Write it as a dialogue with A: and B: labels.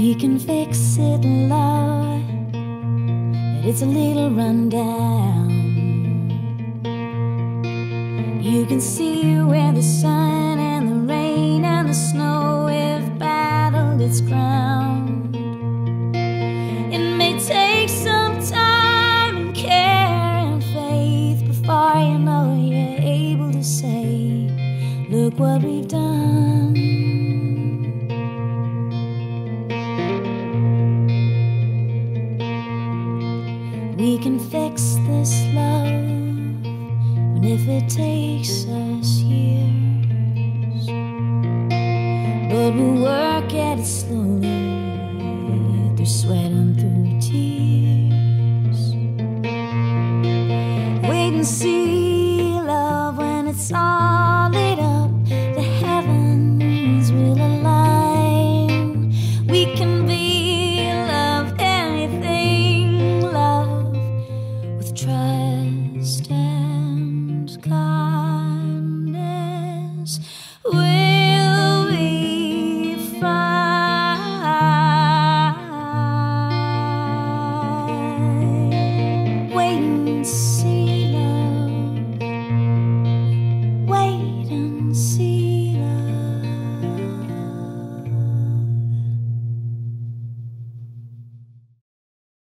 A: We can fix it, love, but it's a little rundown. You can see where the sun and the rain and the snow have battled its ground. It may take some time and care and faith before you know you're able to say, Look what we've done. we can fix this love, and if it takes us years, but we'll work at it slowly through sweat and through tears. Wait and see, love, when it's all. west end sky.